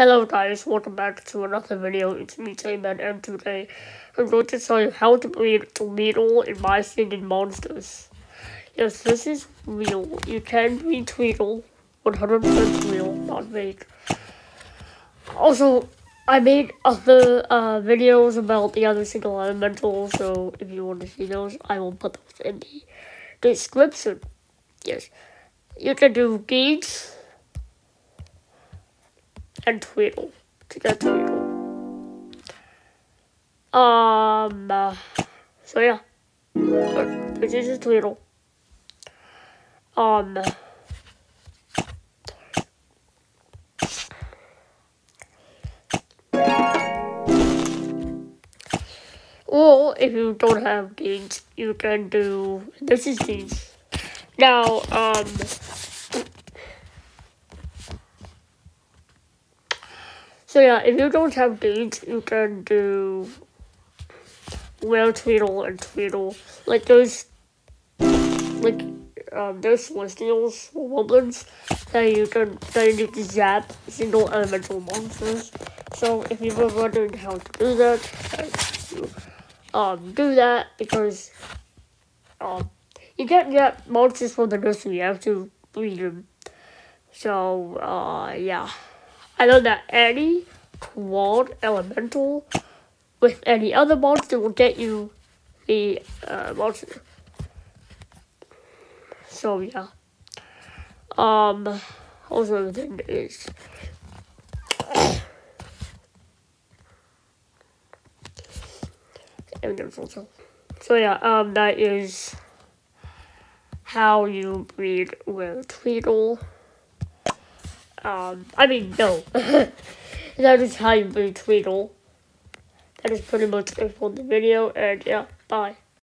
Hello guys, welcome back to another video. It's me, J-Man, and today I'm going to show you how to breed Tweedle in My Singing Monsters. Yes, this is real. You can breed Tweedle, 100% real, not fake. Also, I made other uh, videos about the other single elemental, so if you want to see those, I will put those in the description. Yes, you can do beads and Tweedle to get Tweedle. Um, uh, so yeah, this is Tweedle. Um, or if you don't have gains, you can do this is these. Now, um. So yeah, if you don't have beads, you can do Whale Tweedle and Tweedle. Like those, like um, those celestials Wublins that you can that you to zap single elemental monsters. So if you were wondering how to do that, um do that because um you can't get monsters from the nursery. You have to breed them. So uh yeah. I know that any quad elemental with any other monster will get you the uh, monster. So yeah. Um. Also, the thing is. So yeah, um, that is how you breed with Tweedle. Um, I mean, no. that is how you breed Tweedle. That is pretty much it for the video, and yeah, bye.